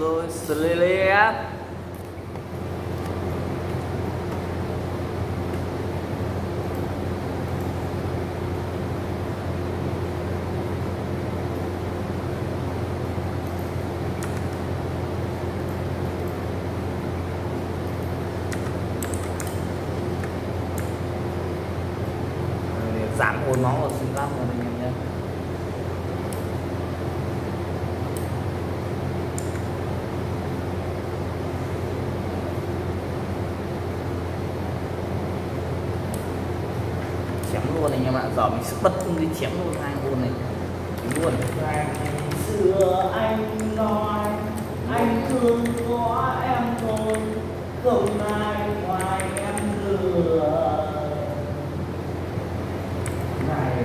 rồi slê lê giảm hồn máu ở xung quanh rồi mình em nhé. Luôn này em ạ giờ mình sẽ bật tung đi chém luôn, hai luôn này. Đúng luôn. Ngày xưa anh nói, anh thương có em thôi, không ai ngoài em nữa ngày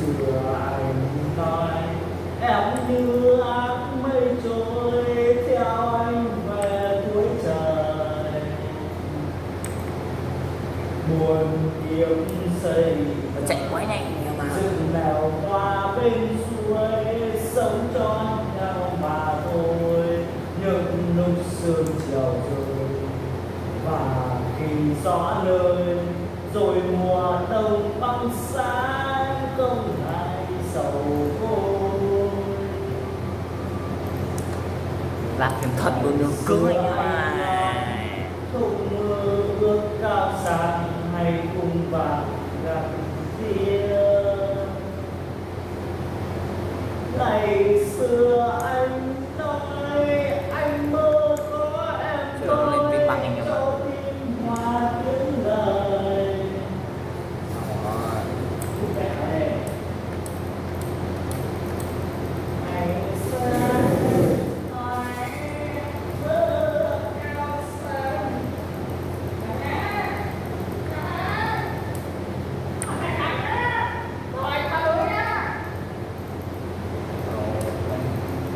xưa anh nói, em như anh chạy quái nhanh nha bạn rừng nào qua bên suối sống cho nhau mà thôi. Những lúc sương chiều rồi và khi gió lời rồi mùa đông băng sáng không ai sầu vôi làm phim thật được. Cười nha và vàng gặp kia ngày xưa anh